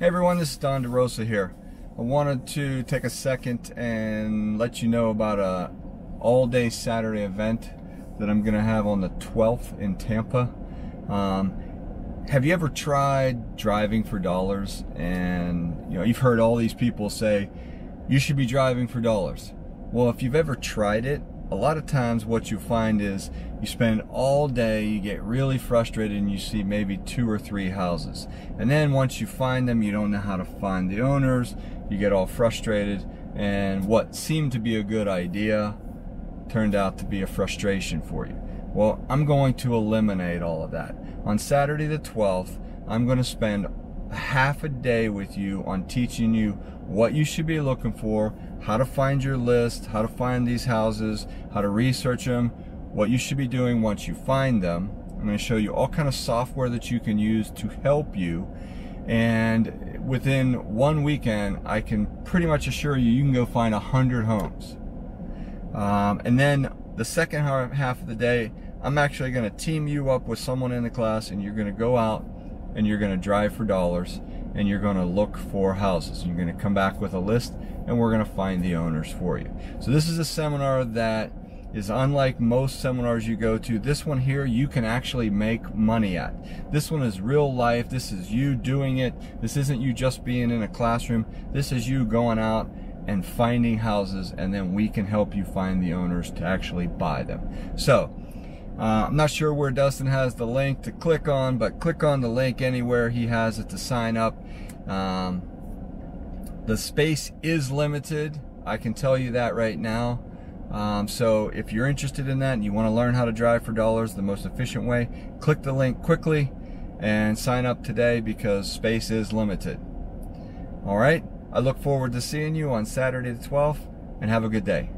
Hey everyone, this is Don DeRosa here. I wanted to take a second and let you know about a all-day Saturday event that I'm going to have on the 12th in Tampa. Um, have you ever tried driving for dollars? And you know, you've heard all these people say you should be driving for dollars. Well, if you've ever tried it, a lot of times what you find is you spend all day, you get really frustrated and you see maybe two or three houses. And then once you find them, you don't know how to find the owners, you get all frustrated and what seemed to be a good idea turned out to be a frustration for you. Well, I'm going to eliminate all of that. On Saturday the 12th, I'm going to spend half a day with you on teaching you what you should be looking for, how to find your list, how to find these houses, how to research them, what you should be doing once you find them. I'm going to show you all kind of software that you can use to help you. And within one weekend, I can pretty much assure you, you can go find a hundred homes. Um, and then the second half of the day, I'm actually going to team you up with someone in the class and you're going to go out and you're going to drive for dollars and you're going to look for houses. You're going to come back with a list and we're going to find the owners for you. So this is a seminar that is unlike most seminars you go to. This one here you can actually make money at. This one is real life. This is you doing it. This isn't you just being in a classroom. This is you going out and finding houses and then we can help you find the owners to actually buy them. So uh, I'm not sure where Dustin has the link to click on, but click on the link anywhere he has it to sign up. Um, the space is limited. I can tell you that right now. Um, so if you're interested in that and you want to learn how to drive for dollars the most efficient way, click the link quickly and sign up today because space is limited. All right. I look forward to seeing you on Saturday the 12th and have a good day.